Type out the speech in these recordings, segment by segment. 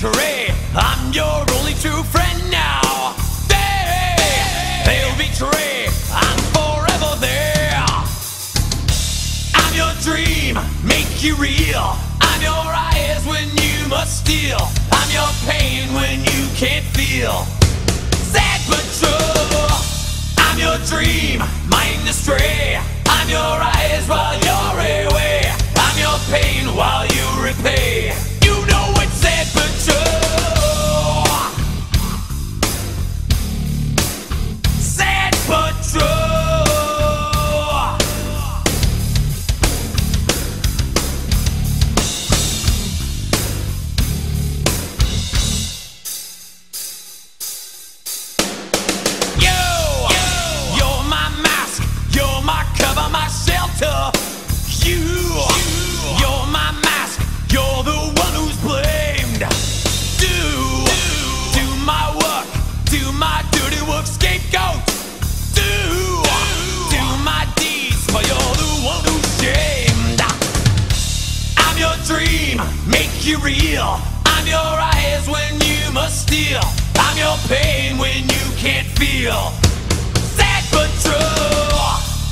betray. I'm your only true friend now. They, they'll betray. I'm forever there. I'm your dream, make you real. I'm your eyes when you must steal. I'm your pain when you can't feel. Sad but true. I'm your dream, mind astray. I'm your eyes while you're away. I'm your pain while you repay. It's make you real. I'm your eyes when you must steal. I'm your pain when you can't feel. Sad but true.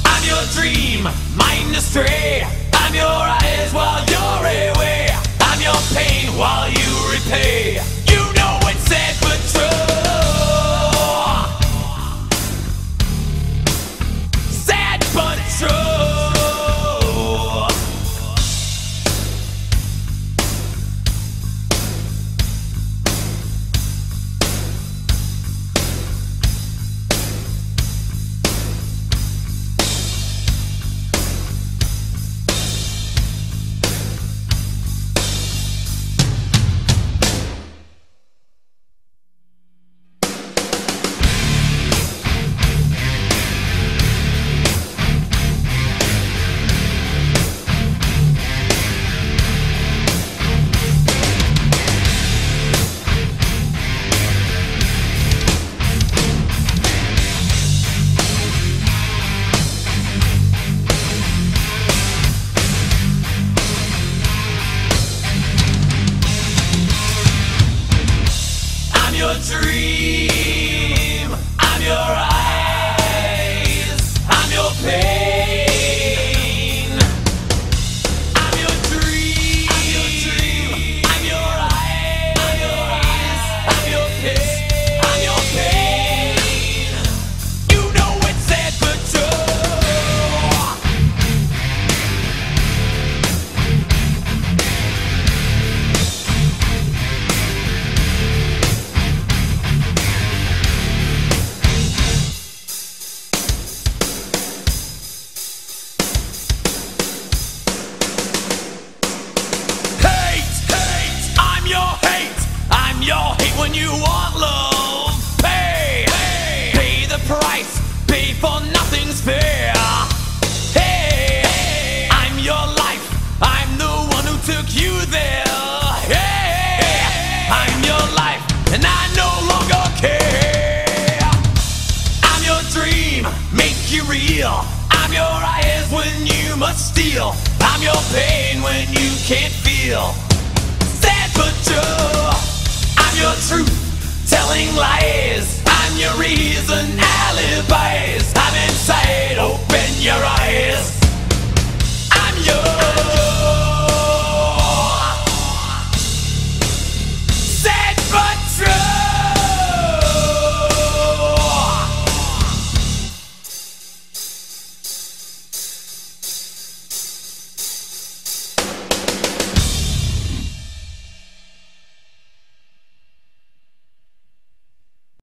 I'm your dream, mind astray. I'm your eyes while you're away. I'm your pain while you repay. When you want love. Pay, pay, pay the price. Pay for nothing's fair. Hey, I'm your life. I'm the one who took you there. Hey, I'm your life, and I no longer care. I'm your dream, make you real. I'm your eyes when you must steal. I'm your pain when you can't feel. Sad but true. I'm your truth, telling lies. I'm your reason, alibis. I'm inside, open your eyes.